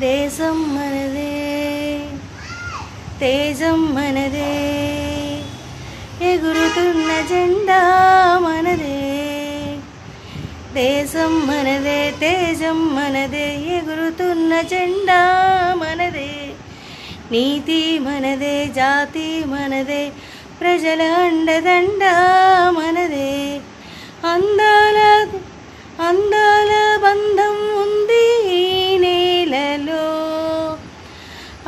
దేశం మనదే తేజం మనదే ఎగురుతున్న జెండా మనదే. దేశం మనదే తేజం మనదే ఎగురుతున్న జెండా మనదే. నీతి మనదే జాతి మనదే ప్రజల అండదండ మనదే. అందాల అందాల బంధం ఉంది ఈ నేలలో.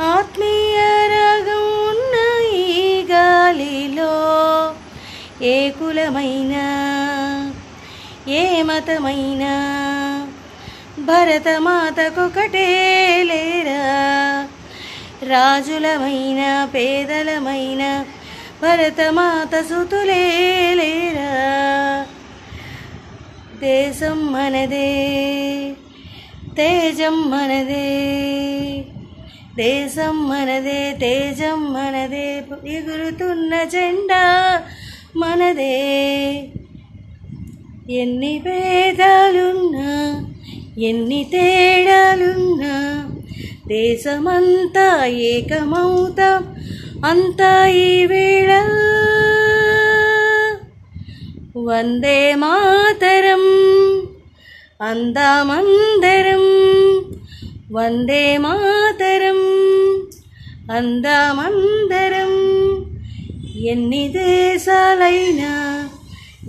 ఆత్మీయ రాగం ఉన్న ఈ గాలిలో. ఏ కులమైనా ఏ మతమైనా భరతమాతకొకటే రాజులమైన పేదలమైన భరతమాత సుతులేరా లేరా? దేశం మనదే తేజం మనదే దేశం మనదే తేజం మనదే ఎగురుతున్న జెండా మనదే. ఎన్ని భేదాలున్నా ఎన్ని తేడాలున్నా దేశమంతా ఏకమవుతాం అంతా ఈ వేళ. వందే మాతరం అందామందరం. వందే మాతరం అందామందరం. ఎన్ని దేశాలైనా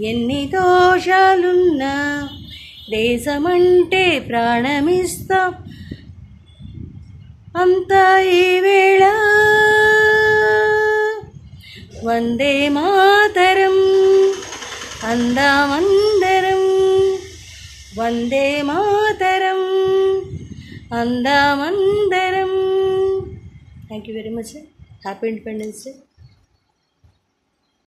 ఎన్ని దోషాలున్నా దేశమంటే ప్రాణమిస్తాం. అంతా ఈ వేళ. వందే మాతరం అందామందరం Vande Mataram అందామందరం thank you very much happy independence day